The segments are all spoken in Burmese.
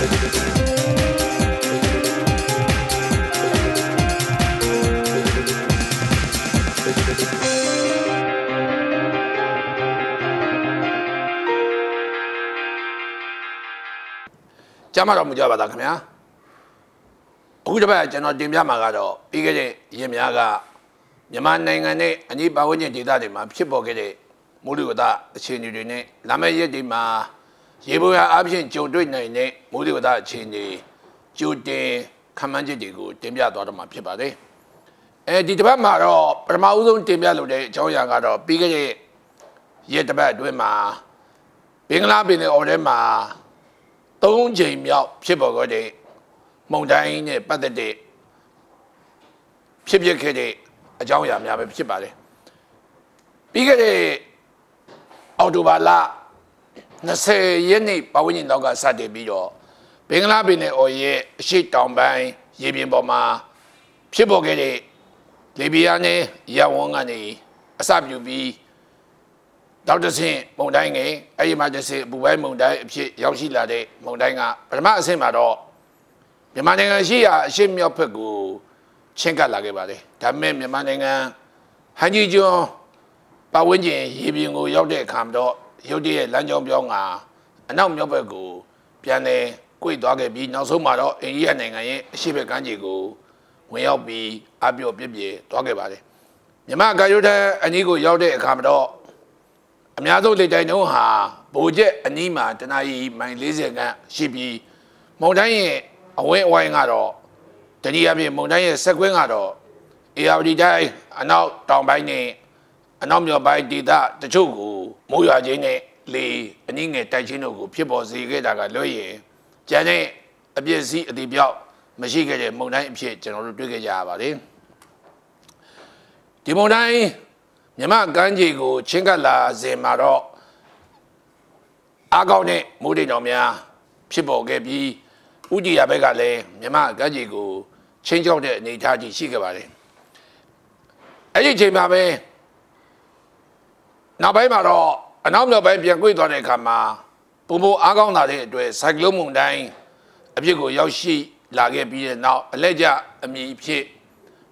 ကြားမတော်မူကြပါသားခင်ဗျာအခုတစ်ပတ်ကျွန်တော်တင်ပြမှာကတော့ပြီးခဲ့တဲ့ရင်များကမြန်မာနိုင်ငံနဲ့အနီးပတ်ဝန်းကျင်ဒေသတွေမှာဖြစ်ပေါ်ခဲ့တဲ့မိုးလေဝသအခြေအနေတွေနဲ့လာမယ့်ရက်တွေမှာ ရေပေါ်ရအပြင်ကြုံတွေ့နိုင်တဲ့မိုးလေဝသအခြေအနေကြိုတင်ခန့်မှန်းချက်တွေကိုတင်ပြသွားတော့မှာဖြစ်ပါတယ်အဲဒီတစ်ပတ်မှာတော့ပထမဦးဆုံးတင်ပြလို့တဲ့အကြောင်းအရာကတော့ပြီးခဲ့တဲ့ရက်တစ်ပတ်အတွင်းမှာဘင်္ဂလားပင်လယ်အော်ထဲမှာ၃ချိန်မြောက်ဖြစ်ပေါ်ခဲ့တဲ့မုန်တိုင်းနဲ့ပတ်သက်တဲ့ဖြစ်ဖြစ်ခဲ့တဲ့အကြောင်းအရာများပဲဖြစ်ပါတယ်ပြီးခဲ့တဲ့အော်တိုဘာလ 20ရက်နေ့ပတ်ဝန်းကျင်လောက်ကစတင်ပြီးတော့ဘင်္ဂလားပင်လယ်အော်ရဲ့အရှိတောင်ပိုင်းရေပြင်ပေါ်မှာဖြစ်ပေါ်ခဲ့တဲ့လေဘီယာနဲ့ရဝန်းကနေအစပြုပြီးဒေါက်တာဆင်မုန်တိုင်းငယ်အဲ့ဒီမှာတဆင်ဘူပိုင်းမုန်တိုင်းအဖြစ်ရောက်ရှိလာတဲ့မုန်တိုင်းကပထမအဆင့်မှာတော့မြန်မာနိုင်ငံရှိရာအရှိမြောက်ဘက်ကိုချင်းကပ်လာခဲ့ပါတယ်ဒါပေမဲ့မြန်မာနိုင်ငံဟန်ကြီးကျွန်းပတ်ဝန်းကျင်ရေပြင်ကိုရောက်တဲ့အခါမှာတော့ ရုတ်တရက်လမ်းကြောင်းပြောင်းကအနောက်မြောက်ဘက်ကိုပြန်လဲ꿰သွားခဲ့ပြီးနောက်ဆုံးမှာတော့အိန္ဒိယနိုင်ငံရဲ့အရှိဘက်ကမ်းခြေကိုဝင်ရောက်ပြီးအပြော့ပြည့်ပြည့်သွားခဲ့ပါတယ်မြန်မာကာယုထအနီးကိုရောက်တဲ့အခါမှာတော့အများဆုံးလေတိုင်တုံးဟာဗိုလ်ချက်အနီးမှာတနအီမိုင်40ခန့်ရှိပြီးမုန်တိုင်းရဲ့အဝင်းအဝိုင်းကတော့တတိယပြည့်မုန်တိုင်းရဲ့ဆက်ကွင်းကတော့အေယာဝတီတိုင်းအနောက်တောင်ပိုင်းနဲ့ အနောက်မြောက်ပိုင်းဒေသတချို့ကိုမိုးရွာခြင်းနဲ့လေအနည်းငယ်တိုက်ခြင်းတို့ကိုဖြစ်ပေါ်စေခဲ့တာကလွှဲရင်ကျန်တဲ့အပြည့်စည်းအတိပြောက်မရှိခဲ့တဲ့မုန်တိုင်းအဖြစ်ကျွန်တော်တို့တွေ့ခဲ့ကြရပါတယ်ဒီမုန်တိုင်းမြမကမ်းခြေကိုချင်းကပ်လာစဉ်မှာတော့အားကောင်းတဲ့မိုးတိမ်တော်များဖြစ်ပေါ်ခဲ့ပြီးဥတီရဘက်ကလည်းမြမကမ်းခြေကိုချင်းချောက်တဲ့အနေအထားကြီးရှိခဲ့ပါတယ်အဲ့ဒီချိန်မှာပဲ နောက်ပိုင်းမှာတော့အနောက်မြောက်ပိုင်းပြန်ကွေ့သွားတဲ့အခါမှာပုံပုံအားကောင်းလာတဲ့အတွက်ဆိုင်ကလုန်းမုန်တိုင်းအဖြစ်ကိုရောက်ရှိလာခဲ့ပြီးတဲ့နောက်အလက်ကျအမည်ဖြစ်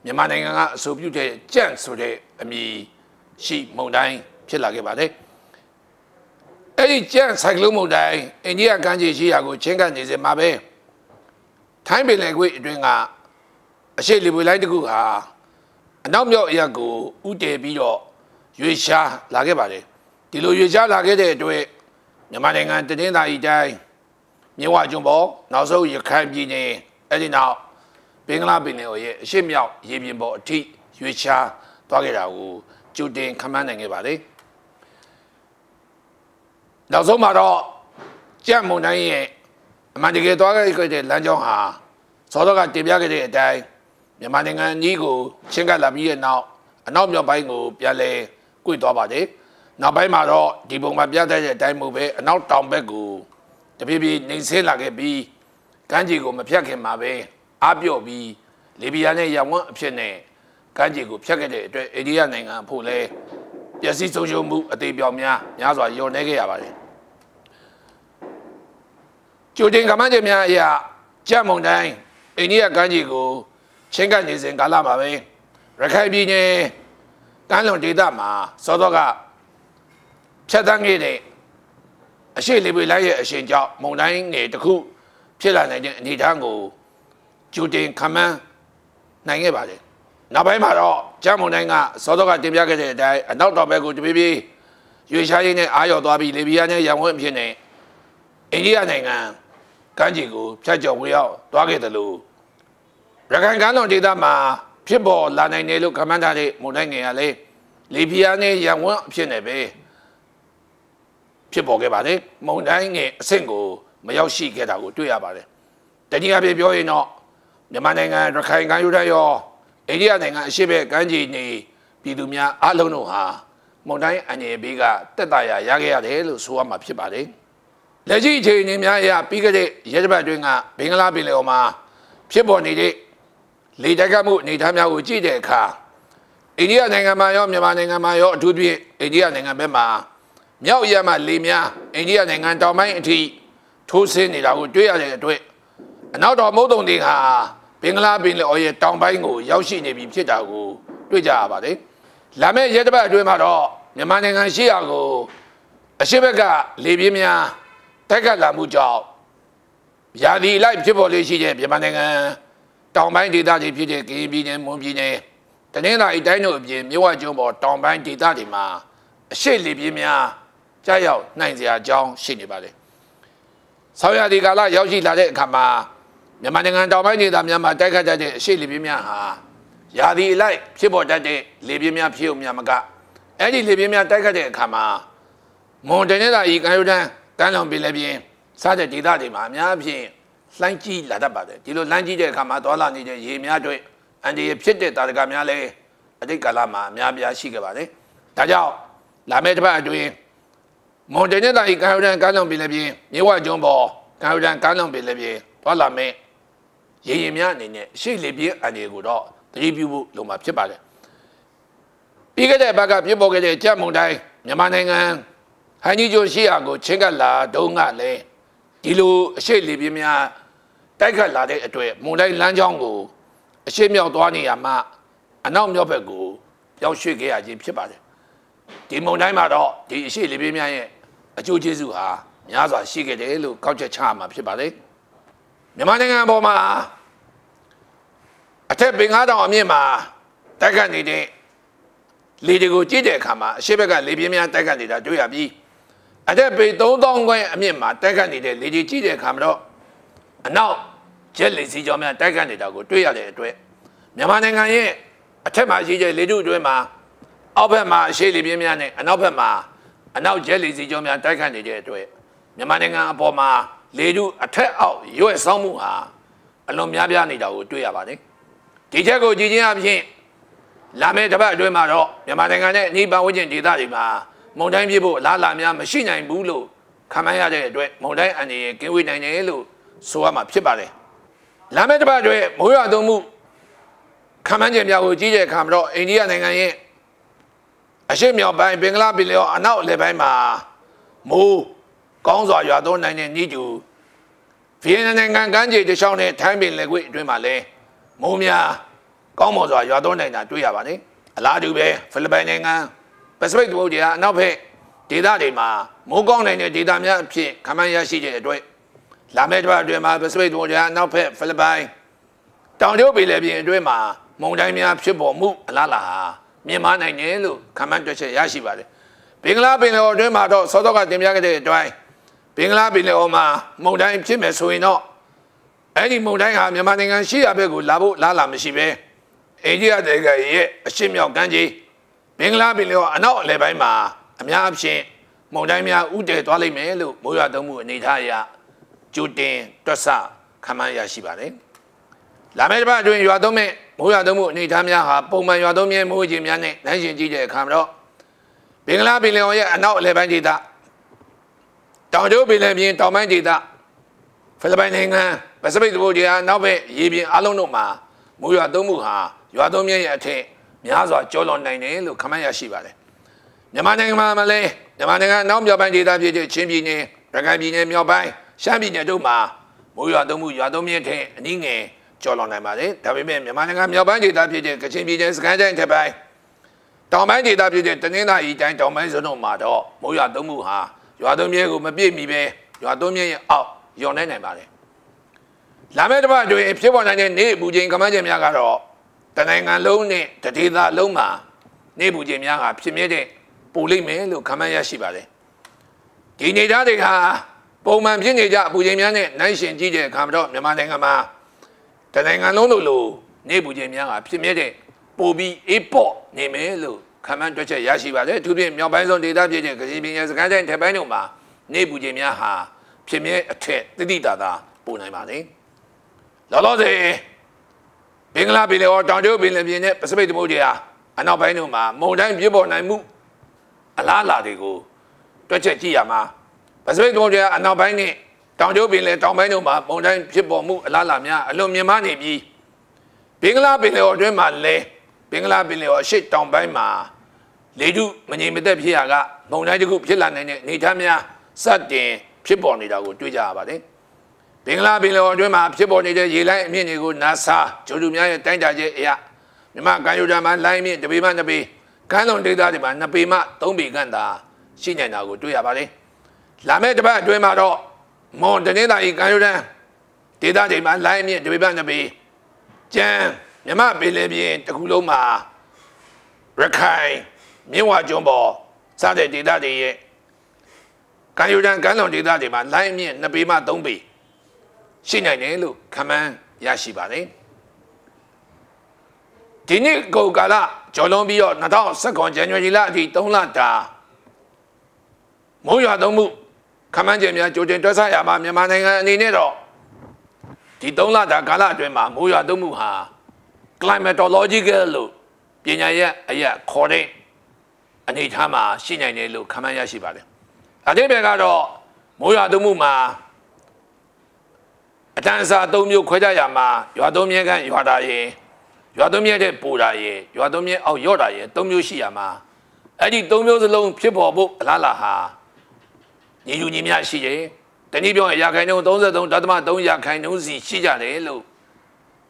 မြန်မာနိုင်ငံကအဆိုပြုတဲ့ကြန့်ဆိုတဲ့အမည်ရှိမုန်တိုင်းဖြစ်လာခဲ့ပါတယ်အဲ့ဒီကြန့်ဆိုင်ကလုန်းမုန်တိုင်းအိန္ဒိယကမ်းခြေရှိရာကိုချင်းကပ်နေစေမှာပဲထိုင်းပင်လယ်ကွေ့အတွင်းကအရှိလေပွေလိုက်တစ်ခုဟာအနောက်မြောက်အရက်ကိုဥတည်ပြီးတော့ ရွေရှားလာခဲ့ပါတယ်ဒီလိုရွေရှားလာခဲ့တဲ့အတွက်မြန်မာနိုင်ငံတည်င်းသာဤတိုင်းမြဝကျွန်းပေါ်နောက်ဆုံးရခိုင်ပြည်နယ်အဲ့ဒီနောက်ဘင်္ဂလားပင်လယ်ရဲ့အရှိမြောက်ရေပြင်ပေါ်အထိရွေရှားသွားခဲ့တာကိုကြိုတင်ခန့်မှန်းနိုင်ခဲ့ပါတယ်နောက်ဆုံးမှာတော့ကြက်မုန်တိုင်းရဲ့အမှန်တကယ်သွားခဲ့တဲ့လမ်းကြောင်းဟာစောစောကတင်ပြခဲ့တဲ့အတိုင်းမြန်မာနိုင်ငံကြီးကိုချင်းကပ်လာပြီးတဲ့နောက်အနောက်မြောက်ပိုင်းကိုပြန်လဲ 꿰သွားပါတယ်နောက်ပိုင်းမှာတော့ဒီပုံမှာပြတဲ့အတိုင်းမျိုးပဲအနောက်တောင်ဘက်ကိုတပြေးပြေးနှိမ်ဆင်းလာခဲ့ပြီးကမ်းခြေကိုမဖြတ်ခင်မှာပဲအားပြော့ပြီးလီဘီယာနဲ့ရဝန်းအဖြစ်နဲ့ကမ်းခြေကိုဖြတ်ခဲ့တဲ့အတွက်အိန္ဒိယနိုင်ငံဖို့လဲပျက်စီးဆုံးရှုံးမှုအသေးပြောင်များများစွာညှော်နှဲခဲ့ရပါတယ်ကျိုတင်ကမ္ဘာ့ကျများအရာကြက်မုံတိုင်းအိန္ဒိယကမ်းခြေကိုချင်းကပ်နေစဉ်ကာလမှာပဲရခိုင်ပြည်နယ် ကမ်းလွန်ဒေသမှာစောစောကဖြတ်သန်းခဲ့တဲ့အရှိလေပွေလိုက်ရဲ့အရှင်ကြောင့်မုံတိုင်းငယ်တစ်ခုဖြစ်လာနိုင်တဲ့အနေအထားကိုကျူတင်ခမန်းနိုင်ခဲ့ပါတယ်။နောက်ပိုင်းမှာတော့ကျမ်းမုံတိုင်းကစောစောကတင်ပြခဲ့တဲ့အတိုင်းအနောက်တော်ဘက်ကိုတပြေးပြေးရွေရှားရင်းနဲ့အာရော်သွားပြီးလေဗီယာနဲ့ရန်ဝန်းအဖြစ်နဲ့အိန္ဒိယနိုင်ငံကမ်းခြေကိုဖြတ်ကျော်ဝင်ရောက်သွားခဲ့တယ်လို့ရခိုင်ကမ်းလွန်ဒေသမှာ ဖြစ်ပေါ်လာနိုင်တယ်လို့ခမန်းထားတဲ့မုန်တိုင်းငယ်ကလည်းလေဗီယာနဲ့ရန်ဝန်းအဖြစ်နဲ့ပဲဖြစ်ပေါ်ခဲ့ပါတယ်မုန်တိုင်းငယ်အဆင့်ကိုမရောက်ရှိခဲ့တာကိုတွေ့ရပါတယ်တတိယပြပြောရင်တော့မြန်မာနိုင်ငံရခိုင်ကမ်းရိုးတန်းရောအိန္ဒိယနိုင်ငံအရှေ့ဘက်ကမ်းခြေနေပြည်သူများအလုံးတို့ဟာမုန်တိုင်းအငြိဘေးကတက်တာရရခဲ့ရတယ်လို့ဆိုရမှာဖြစ်ပါတယ်လက်ရှိအခြေအနေများအရပြီးခဲ့တဲ့ရဲတပတ်တွင်ကဘင်္ဂလားပင်လယ်အော်မှာဖြစ်ပေါ်နေတဲ့ လေတိုက်ကမှုအနေအထားများကိုကြည့်တဲ့အခါအိန္ဒိယနိုင်ငံမှာရောမြန်မာနိုင်ငံမှာရောအထူးသဖြင့်အိန္ဒိယနိုင်ငံဘက်မှာမြောက်ရမှာလေများအိန္ဒိယနိုင်ငံတောင်ပိုင်းအထိထိုးဆင်းနေတာကိုတွေ့ရတဲ့အတွက်အနောက်တော်မုတ်တုံတင်ဟာဘင်္ဂလားပင်လယ်အော်ရဲ့တောင်ပိုင်းကိုရောက်ရှိနေပြီဖြစ်တာကိုတွေ့ကြရပါတယ်။လာမယ့်ရက်တစ်ပတ်အတွင်းမှာတော့မြန်မာနိုင်ငံရှိရာကိုအရှိဘက်ကလေပြင်းများတိုက်ကလာမှုကြောင့်ရာသီလိုက်ဖြစ်ပေါ်လေးရှိတဲ့မြန်မာနိုင်ငံ တောင်ပိုင်းဒေသတွေဖြစ်တဲ့ကရင်ပြည်နယ်မွန်ပြည်နယ်တနင်္သာရီတိုင်းတို့အပြင်မြဝကျွန်းပေါ်တောင်ပိုင်းဒေသတွေမှာအရှိလေပြင်းများကြားရောက်နိုင်စရာအကြောင်းရှိနေပါတယ်။ဆောင်းရာသီကာလရောက်ရှိလာတဲ့အခါမှာမြန်မာနိုင်ငံတောင်ပိုင်းဒေသများမှာတိုက်ခတ်တတ်တဲ့အရှိလေပြင်းများဟာရာသီအလိုက်ဖြစ်ပေါ်တတ်တဲ့လေပြင်းများဖြစ်ုံများမကအဲ့ဒီလေပြင်းများတိုက်ခတ်တဲ့အခါမှာမွန်တနင်္သာရီကမ်းရိုးတန်းကမ်းလွန်ပင်လယ်ပြင်စတဲ့ဒေသတွေမှာအများအပြား လှိုင်းကြီးလာတတ်ပါတယ်ဒီလိုလှိုင်းကြီးတဲ့အခါမှာသွာလာနေတဲ့ရေများတွေအန်ဒီရဖြစ်တဲ့တာရကများလည်းအတိတ်ကာလမှာအများပြားရှိခဲ့ပါတယ်ဒါကြောင့်လာမယ့်တစ်ပတ်အတွင်းမွန်တနင်္သာရီကမ်းရိုးတန်းကမ်းလွန်ပင်လယ်ပြင်မြေဝကျွန်းပေါ်ကမ်းရိုးတန်းကမ်းလွန်ပင်လယ်ပြင်သွာလာမယ့်ရေရင်များအနေနဲ့ရှေ့လေပြင်းအန်ဒီကိုတော့သတိပြုဖို့လိုမှာဖြစ်ပါတယ်ပြီးခဲ့တဲ့ဘက်ကပြပေါ်ခဲ့တဲ့ကြက်မုန်တိုင်းမြန်မာနိုင်ငံဟန်ကြီးကျိုးရှိရာကိုချင်းကလာတုံးကလည်းဒီလိုအရှိလေပြင်းများ တိုက်ခတ်လာတဲ့အတွက်မုန်တိုင်းလမ်းကြောင်းကိုအရှိမြောက်သွားနေရမှအနောက်မြောက်ဘက်ကိုပြောင်းရွှေ့ခဲ့ရခြင်းဖြစ်ပါတယ်ဒီမုန်တိုင်းမှာတော့ဒီအရှိလေပြင်းများရဲ့အကျိုးကျေးဇူးဟာများစွာရှိခဲ့တယ်လို့ကောက်ချက်ချရမှာဖြစ်ပါတယ်မြန်မာနိုင်ငံပေါ်မှာအထက်ပင်ကားတောင်အမြင့်မှာတိုက်ခတ်နေတဲ့လေတွေကိုကြည့်တဲ့အခါမှာအရှိဘက်ကလေပြင်းများတိုက်ခတ်နေတာတွေ့ရပြီးအထက်ပေ3000ခွဲအမြင့်မှာတိုက်ခတ်နေတဲ့လေကြီးကြည့်တဲ့အခါမှာတော့အနောက် ဂျက်လေစီကြောများတိုက်ခတ်နေတာကိုတွေ့ရတဲ့အတွက်မြန်မာနိုင်ငံရဲ့အထက်မှာရှိတဲ့လေထုအတွင်းမှာအောက်ဘက်မှာအရှိလေပြင်းများနဲ့အနောက်ဘက်မှာအနောက်ဂျက်လေစီကြောများတိုက်ခတ်နေတဲ့အတွက်မြန်မာနိုင်ငံအပေါ်မှာလေထုအထက်အောက်ရွေ့ဆောင်မှုဟာအလွန်များပြားနေတာကိုတွေ့ရပါတယ်ဒီချက်ကိုကြည့်ချင်းအပြင်လာမယ့်တစ်ပတ်အတွင်းမှာတော့မြန်မာနိုင်ငံနဲ့အနီးပတ်ဝန်းကျင်ဒေသတွေမှာမုန်တိုင်းပြဖို့အလားအလာများမရှိနိုင်ဘူးလို့ခံမှန်းရတဲ့အတွက်မုန်တိုင်းအန္တရာယ်ကင်းဝေးနိုင်တယ်လို့ဆိုရမှာဖြစ်ပါတယ်။ လာမယ့်တစ်ပတ်အတွင်းမိုးရွာသွန်းမှုခံမှန်းချက်များကိုကြီးတဲ့အခါမှာတော့အိန္ဒိယနိုင်ငံရဲ့အရှေ့မြောက်ပိုင်းဘင်္ဂလားပင်လယ်အော်အနောက်အလယ်ပိုင်းမှာမိုးကောင်းစွာရွာသွန်းနိုင်တဲ့ဤကျူဗီယက်နမ်နိုင်ငံကမ်းခြေတစ်လျှောက်နဲ့ထိုင်းပင်လယ်ကွေ့အတွင်းမှာလည်းမိုးများကောင်းမွန်စွာရွာသွန်းနိုင်တာတွေ့ရပါတယ်။အလားတူပဲဖိလစ်ပိုင်နိုင်ငံပစိဖိတ်သမုဒ္ဒရာအနောက်ဘက်ဒေသတွေမှာမိုးကောင်းနိုင်တဲ့ဒေသများအဖြစ်ခန့်မှန်းရရှိတဲ့အတွက် လာမယ့်တစ်ပတ်အတွင်းမှာပစိဖိတ်သမုဒ္ဒရာအနောက်ဘက်ဖိလစ်ပိုင်တောင်တရုတ်ပင်လယ်ပြင်အတွင်းမှာမုန်တိုင်းများဖြစ်ပေါ်မှုအလားလာဟာမြင့်မားနိုင်တယ်လို့ခန့်မှန်းတွက်ချက်ရရှိပါတယ်။ဘင်္ဂလားပင်လယ်အော်အတွင်းမှာတော့စောစောကတင်ပြခဲ့တဲ့အတိုင်းဘင်္ဂလားပင်လယ်အော်မှာမုန်တိုင်းဖြစ်မယ်ဆိုရင်တော့အဲ့ဒီမုန်တိုင်းဟာမြန်မာနိုင်ငံရှိရာဘက်ကိုလာဖို့လားလာမရှိပဲအိန္ဒိယနိုင်ငံရဲ့အရှေ့မြောက်ကမ်းခြေမင်္ဂလာပင်လယ်အနောက်အလယ်ပိုင်းမှာအများအပြားမုန်တိုင်းများဥတည်သွားလိမ့်မယ်လို့မိုးရွာသွန်းမှုအနေထားအရ ကြိုတင်တွက်ဆခန့်မှန်းရရှိပါတယ်။လာမယ့်တစ်ပတ်အတွင်းရွာသွန်းမဲ့မိုးရွာသွန်းမှုအနေထားများဟာပုံမှန်ရွာသွန်းမြဲမိုးကြီးများနဲ့နိုင်ရှင်ကြည့်တဲ့အခါမှာတော့ဘင်္ဂလားပင်လယ်ရဲ့အနောက်အလယ်ပိုင်းဒေသတောင်ကျိုးပင်လယ်ပြင်တောင်ပိုင်းဒေသဖိလစ်ပိုင်နိုင်ငံပစိဖိတ်သမုဒ္ဒရာနောက်ဘက်ရေပြင်အလုံးတို့မှာမိုးရွာသွန်းမှုဟာရွာသွန်းမြဲရဲ့အထက်များစွာကျော်လွန်နိုင်တယ်လို့ခန့်မှန်းရရှိပါတယ်မြန်မာနိုင်ငံမှာမလဲမြန်မာနိုင်ငံနောက်မြောက်ပိုင်းဒေသဖြစ်တဲ့ချင်းပြည်နယ်ရခိုင်ပြည်နယ်မြောက်ပိုင်း ရှမ်းပြည်နယ်တို့မှာမိုးရွာသွန်းမှုရွာသွန်းမြင့်တဲ့အနည်းငယ်ကျော်လွန်နိုင်ပါတယ်ဒါပေမဲ့မြန်မာနိုင်ငံမြောက်ပိုင်းဒေသဖြစ်တဲ့ကချင်ပြည်နယ်စကိုင်းတိုင်းထက်ပိုင်းတောင်ပိုင်းဒေသဖြစ်တဲ့တနင်္သာရီတိုင်းတောင်ပိုင်းစုံတို့မှာတော့မိုးရွာသွန်းမှုဟာရွာသွန်းမြဲကိုမပြည့်မီပဲရွာသွန်းမြဲရဲ့အောက်ညွန်နိုင်နိုင်ပါတယ်လာမယ့်တစ်ပတ်အတွင်းဖြစ်ပေါ်နိုင်တဲ့နေ့အပူချိန်ကမန်းချက်များကတော့တနိုင်ငံလုံးနဲ့တဒေသလုံးမှာနေပူခြင်းများကဖြစ်မြဲတဲ့ပူလိမ့်မယ်လို့ခန့်မှန်းရရှိပါတယ်ဒီနေသားတွေဟာ ပုံမှန်ဖြစ်နေကြအပူချိန်များနဲ့နိုင်ရှင်ကြည့်တဲ့အခါမှာတော့မြန်မာနိုင်ငံမှာတနိုင်ငံလုံးလိုလိုနေပူခြင်းများကဖြစ်မြဲတဲ့ပူပြီးအေးပေါ့နေမယ်လို့ခန့်မှန်းတွက်ချက်ရရှိပါတယ်သူဖြင့်မြောက်ပိုင်းဆုံးဒေသဖြစ်တဲ့ကချင်ပြည်နယ်စကိုင်းတိုင်းထက်ပိုင်းတို့မှာနေပူခြင်းများဟာဖြစ်မြဲအထက်တိတိတသာပူနိုင်ပါတယ်လောလောဆယ်ဘင်္ဂလားပြည်နယ်ရောတောင်တရုတ်ပြည်နယ်ပြည်နဲ့ပစိဖိတ်သမုဒ္ဒရာအနောက်ပိုင်းတို့မှာမုန်တိုင်းပြပေါ်နိုင်မှုအလားအလာတွေကိုတွက်ချက်ကြည့်ရမှာ ပစိဖိတ်သမုဒ္ဒရာအနောက်ပိုင်းနဲ့တောင်တရုတ်ပြည်နယ်တောင်ပိုင်းတို့မှာမုန်တိုင်းဖြစ်ပေါ်မှုအလားအလာများအလွန်မြင့်မားနေပြီးဘင်္ဂလားပြည်နယ်အတွင်းမှာလည်းဘင်္ဂလားပြည်နယ်အရှိတောင်ပိုင်းမှာလေထုမငြိမ်မသက်ဖြစ်ရာကမုန်တိုင်းတစ်ခုဖြစ်လာနိုင်တဲ့အနေအထားများစတင်ဖြစ်ပေါ်နေတာကိုတွေ့ကြရပါတယ်။ဘင်္ဂလားပင်လယ်အတွင်းမှာဖြစ်ပေါ်နေတဲ့ရေလိုင်းအမြင့်တွေကို NASA ဂျိုလူများရဲ့တိုင်းတာချက်အရမြန်မာကမ်းရိုးတန်းမှာလိုင်းမြင့်တပေမှနှစ်ပေကမ်းလွန်ဒေသတွေမှာနှစ်ပေမှသုံးပေခန့်သာရှိနေတာကိုတွေ့ရပါတယ်။ လာမယ့်တစ်ပတ်အတွင်းမှာတော့မွန်တနင်္သာရီကမ်းရိုးတန်းဒေသတွေမှာလိုင်းမြင့်တပေမှနှစ်ပေကျန်းမြမပင်လယ်ပြင်တစ်ခုလုံးမှာရခိုင်မြင်းဝကျွန်းပေါ်စတဲ့ဒေသတွေရဲ့ကမ်းရိုးတန်းကမ်းလွန်ဒေသတွေမှာလိုင်းမြင့်2ပေမှ3ပေရှိနိုင်တယ်လို့ခန့်မှန်းရရှိပါတယ်ဒီနေ့ကုန်ကာလကျော်လွန်ပြီးတော့2019ဇန်နဝါရီလအထိ3လတာမိုးရွာသွန်းမှု ခန့်မှန်းချက်များကြိုတင်တွက်ဆရမှာမြန်မာနိုင်ငံအနေနဲ့တော့ဒီ3လတာကာလအတွင်းမှာမိုးရွာသွန်းမှုဟာ climatological လို့ပညာရဲ့အရာခေါ်တဲ့အနေအထားမှာရှိနိုင်တယ်လို့ခန့်မှန်းရရှိပါတယ်။အတိတ်ဘက်ကတော့မိုးရွာသွန်းမှုမှာအတန်းအစား၃မျိုးခွဲကြရမှာရွာသွန်းမြဲကရွာတာရေရွာသွန်းမြဲတဲ့ပူတာရေရွာသွန်းမြဲအောက်ရော့တာရေ၃မျိုးရှိရမှာအဲ့ဒီ၃မျိုးစလုံးဖြစ်ပေါ်ဖို့အလားလာဟာ ညီယူညီမျှရှိတယ်။တနည်းပြောရင်ရာခိုင်နှုန်း33.3ရာခိုင်နှုန်းစီရှိကြတယ်လို့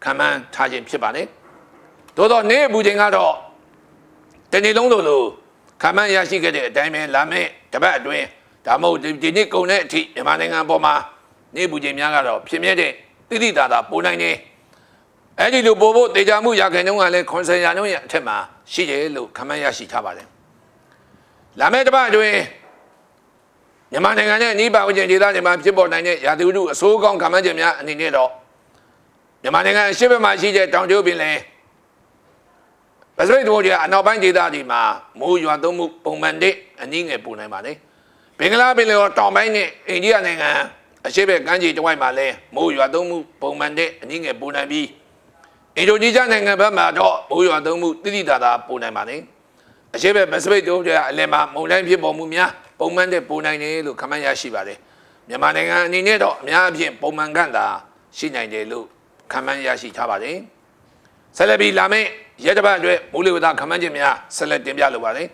ခံမှန်းထားခြင်းဖြစ်ပါတယ်။သို့တော့နေ့ဘူးချိန်ကတော့တနေ့လုံးလိုလိုခံမှန်းရရှိခဲ့တဲ့အတိုင်းပဲလာမယ့်တပတ်အတွင်းဒါမှမဟုတ်ဒီနေ့ကုန်တဲ့အထိမြန်မာနိုင်ငံပေါ်မှာနေ့ဘူးချိန်များကတော့ဖြစ်မြဲတဲ့တိတိတသာပိုနိုင်နေအဲ့ဒီလိုပို့ဖို့တေချာမှုရာခိုင်နှုန်းကလည်း90ရာနှုန်းရဲ့အထက်မှာရှိတယ်လို့ခံမှန်းရရှိထားပါတယ်။လာမယ့်တပတ်အတွင်း မြန်မာနိုင်ငံနဲ့အနီးပါဝင်ဒေသတွေမှာဖြစ်ပေါ်နိုင်တဲ့ရာသီဥတုအဆိုးကောင်းခံမှန်းချက်များအနေနဲ့တော့မြန်မာနိုင်ငံအရှေ့ဘက်မှာရှိတဲ့တောင်ကျိုးပင်လယ်ပစိဖိတ်သမုဒ္ဒရာအနောက်ပိုင်းဒေသတွေမှာမိုးရွာသွန်းမှုပုံမှန်တဲ့အနည်းငယ်ပုံနိုင်ပါလေဘင်္ဂလားပင်လယ်တောင်ပိုင်းနဲ့အိန္ဒိယနိုင်ငံအရှေ့ဘက်ကမ်းခြေတစ်ဝိုက်မှာလည်းမိုးရွာသွန်းမှုပုံမှန်တဲ့အနည်းငယ်ပုံနိုင်ပြီးအင်ဒိုနီးရှားနိုင်ငံဘက်မှာတော့မိုးရွာသွန်းမှုတိတိတသာပုံနိုင်ပါလေအရှေ့ဘက်ပစိဖိတ်သမုဒ္ဒရာအလယ်မှာမုန်တိုင်းဖြစ်ပေါ်မှုများ ပုံမှန်တဲ့ပုံနိုင်တယ်လို့ခန့်မှန်းရရှိပါတယ်မြန်မာနိုင်ငံအနေနဲ့တော့အများအပြားပုံမှန်ကန့်တာရှိနိုင်တယ်လို့ခန့်မှန်းရရှိထားပါတယ်ဆက်လက်ပြီးလာမယ့်ရဲတပတ်အတွက်မိုးလေဝသခန့်မှန်းချက်များဆက်လက်တင်ပြလိုပါတယ်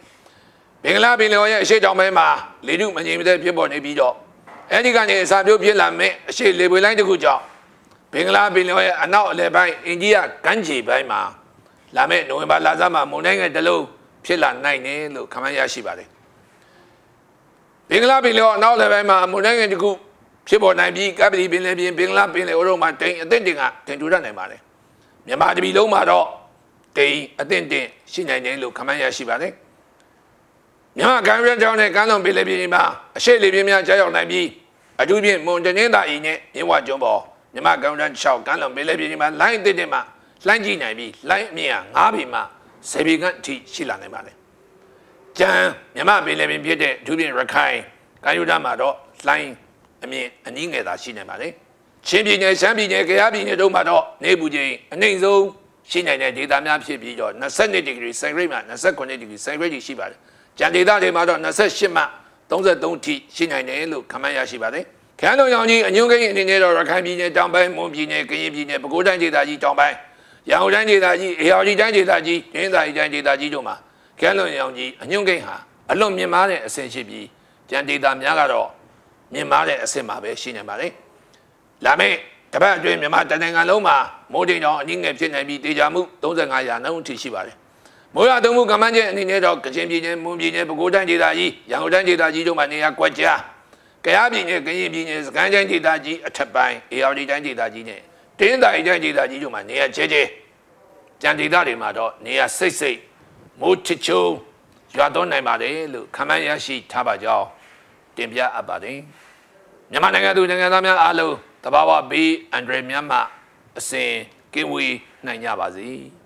ဘင်္ဂလားပင်လယ်ရဲ့အရှေ့တောင်ပိုင်းမှာလေထုမငြိမ်မသက်ဖြစ်ပေါ်နေပြီးတော့အဲဒီကနေအစာပြုတ်ဖြစ်လာမယ့်အရှေ့လေပွေလိုင်းတစ်ခုကြောင့်ဘင်္ဂလားပင်လယ်ရဲ့အနောက်အလယ်ပိုင်းအိန္ဒိယကမ်းခြေပိုင်းမှာလာမယ့်နိုဝင်ဘာလဆန်းမှာမုန်တိုင်းငယ်တစ်လုံးဖြစ်လာနိုင်တယ်လို့ခန့်မှန်းရရှိပါတယ် ဘင်္ဂလားပင်လယ်အနောက်လယ်ပိုင်းမှာမုန်တိုင်းငယ်တစ်ခုဖြစ်ပေါ်နိုင်ပြီးကပ္ပလီပင်လယ်ပြင်ဘင်္ဂလားပင်လယ်အော်မှာတိမ်အသင့်တင်ကတင်ထူရနိုင်ပါတယ်မြန်မာတပြည်လုံးမှာတော့တိမ်အသင့်တင်ရှိနိုင်တယ်လို့ခန့်မှန်းရရှိပါတယ်မြန်မာကမ်းရိုးတန်းနဲ့ကမ်းလွန်ပင်လယ်ပြင်မှာအရှိလေပြင်းများကြားရောက်နိုင်ပြီးအထူးဖြင့်မွန်တနင်္သာရီနဲ့မြဝကျွန်းပေါ်မြန်မာကမ်းရိုးတန်း6ကမ်းလွန်ပင်လယ်ပြင်မှာလိုင်းအသင့်တင်မှာလှမ်းကြည့်နိုင်ပြီးလိုင်းအမြင့်ဟာ9ပေမှ10ပေခန့်အထိရှိလာနိုင်ပါတယ် ကျန်မြမပင်လယ်ပြင်ဖြစ်တဲ့ဒုပြင်ရခိုင်ကမ်းရိုးတန်းမှာတော့လိုင်းအမြင့်အနည်းငယ်သာရှိနိုင်ပါတယ်ချင်းပြည်နယ်ရှမ်းပြည်နယ်ကယားပြည်နယ်တို့မှာတော့နေပူချိန်အနှိမ့်ဆုံးရှိနိုင်တဲ့ဒေသများဖြစ်ပြီးတော့22ဒီဂရီစင်ဂရိတ်မှ29ဒီဂရီစင်ဂရိတ်ရှိပါတယ်။ကြံဒေသတွေမှာတော့28မှ33ထိရှိနိုင်တယ်လို့ခန့်မှန်းရရှိပါတယ်။ခန်းလုံးရောင်ကြီးအညွန့်ကိန်းအနေနဲ့တော့ရခိုင်ပြည်နယ်တောင်ပိုင်းမွန်ပြည်နယ်ကရင်ပြည်နယ်ပဲခူးတိုင်းဒေသကြီးတောင်ပိုင်းရန်ကုန်တိုင်းဒေသကြီးအေရဝတီတိုင်းဒေသကြီးဒင်းသာရီတိုင်းဒေသကြီးတို့မှာ ခန်းလုံးရောင်ကြီးအညွန့်ကိန်းဟာအလွန်မြင့်မားတဲ့အဆင့်ရှိပြီးကြံဒေသများကတော့မြင့်မားတဲ့အဆင့်မှာပဲရှိနေပါတယ်။လာမယ့်တပတ်အတွင်းမြန်မာတနိုင်ငံလုံးမှာမိုးတိမ်တော်အနည်းငယ်ဖြစ်နိုင်ပြီးတေချာမှု35ရာနှုန်းအထိရှိပါတယ်။မိုးရွာသွန်းမှုကမ္ဘာ့ကျအနေနဲ့တော့ကချင်ပြည်နယ်၊မွန်ပြည်နယ်၊ပဲခူးတိုင်းဒေသကြီး၊ရန်ကုန်တိုင်းဒေသကြီးတို့မှာနေရာကွက်ကြား၊ကယားပြည်နယ်၊ကရင်ပြည်နယ်၊စကိုင်းတိုင်းဒေသကြီးအထက်ပိုင်း၊အေရဝတီတိုင်းဒေသကြီးနဲ့တင်းသာရီတိုင်းဒေသကြီးတို့မှာနေရာကျဲကျဲကြံဒေသတွေမှာတော့နေရာစိတ်စိတ် မိုးချစ်ချုံရွာသွန်းနိုင်ပါတယ်လို့ခန့်မှန်းရရှိထားပါကြောင်းတင်ပြအပ်ပါတယ်မြန်မာနိုင်ငံသူနိုင်ငံသားများအားလုံးတဘာဝဘေးအန်ဒရယ်များမှအစဉ်ကင်းဝေးနိုင်ကြပါစေ။